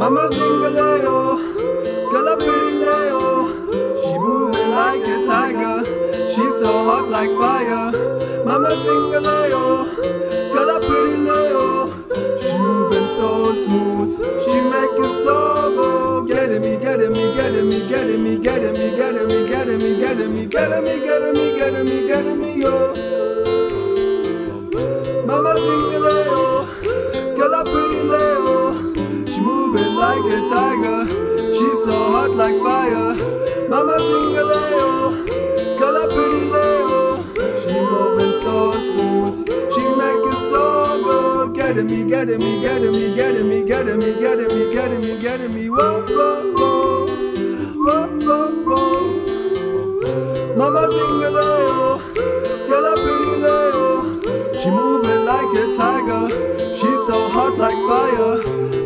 Mama Zingaleo, Leo. She moving like a tiger, she's so hot like fire. Mama Zingaleo, Leo. She moving so smooth, she make it so go. Getting me, getting me, getting me, getting me, getting me, getting me, getting me, getting me, getting me, getting me, getting me, getting me, yo. Mama Zingaleo, getting me, getting me, getting me, getting me, getting me, getting me, getting me, whoa, whoa, whoa, whoa, whoa, whoa. Mama Zingaleo, get up pretty low. She moving like a tiger, she's so hot like fire.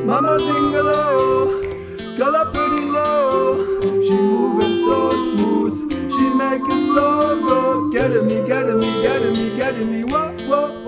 Mama Zingaleo, get up pretty low. She moving so smooth, she make it so good. Getting me, getting me, getting me, getting me, whoa, whoa.